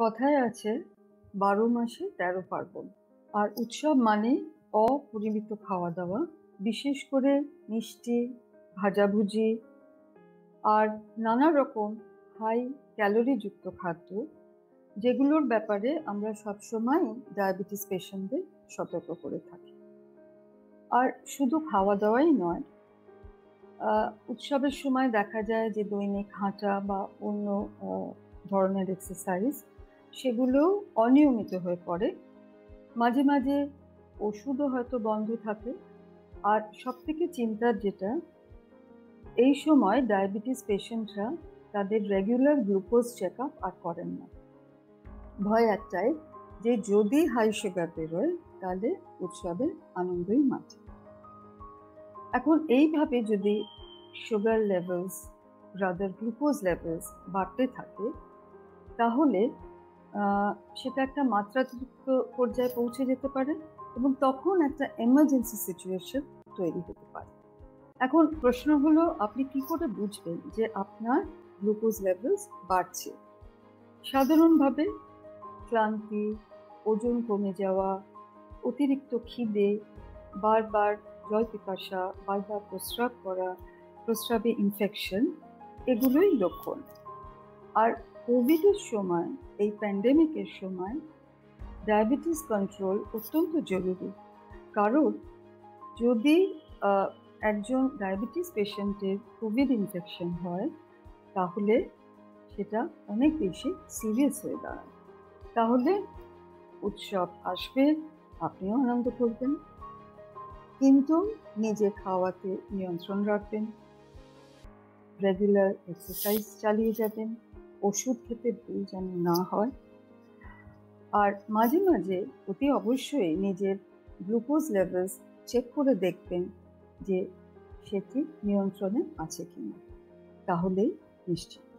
কথায় আছে, বারো মাসে তেরো পার্বণ। আর উৎসব মানে অপরিমিত খাওয়া দাওয়া বিশেষ করে মিষ্টি, ভাজাভুজি আর নানা রকম হাই ক্যালোরিযুক্ত খাদ্য, যেগুলোর ব্যাপারে আমরা সবসময় ডায়াবেটিস পেশেন্টদের সতর্ক করে থাকি। আর শুধু খাওয়া দাওয়াই নয় উৎসবের সময় দেখা যায় যে দৈনিক হাঁটা বা অন্য ধরনের এক্সারসাইজ সেগুলো অনিয়মিত হয়ে পড়ে। মাঝে মাঝে ওষুধও হয়তো বন্ধ থাকে। আর সবথেকে চিন্তার যেটা, এই সময় ডায়াবেটিস পেশেন্টরা তাদের রেগুলার গ্লুকোজ চেক আপ আর করেন না। ভয় একটাই যে যদি হাই সুগার বেরোয়, তাহলে উৎসবের আনন্দই মাঠে। এখন এইভাবে যদি sugar levels rather glucose levels বাড়তে থাকে, তাহলে সেটা একটা মাত্রাতিরিক্ত পর্যায়ে পৌঁছে যেতে পারে এবং তখন একটা এমার্জেন্সি সিচুয়েশন তৈরি হতে পারে। এখন প্রশ্ন হলো, আপনি কি করে বুঝবেন যে আপনার গ্লুকোজ লেভেলস বাড়ছে? সাধারণভাবে ক্লান্তি, ওজন কমে যাওয়া, অতিরিক্ত খিদে, বারবার জল পিপাসা, বারবার প্রস্রাব করা, প্রস্রাবে ইনফেকশন এগুলোই লক্ষণ। আর কোভিডের সময়, এই প্যান্ডেমিকের সময় ডায়াবেটিস কন্ট্রোল অত্যন্ত জরুরি। কারণ যদি একজন ডায়াবেটিস পেশেন্টের কোভিড ইনফেকশন হয়, তাহলে সেটা অনেক বেশি সিরিয়াস হয়ে দাঁড়ায়। তাহলে উৎসব আসবে, আপনিও আনন্দ করবেন। কিন্তু নিজে খাওয়াতে নিয়ন্ত্রণ রাখবেন। রেগুলার এক্সারসাইজ চালিয়ে যাবেন। ওষুধ খেতে ভুল যেন না হয়। আর মাঝে মাঝে অতি অবশ্যই নিজের গ্লুকোজ লেভেলস চেক করে দেখবেন যে সেটি নিয়ন্ত্রণে আছে কিনা। তাহলেই নিশ্চিত।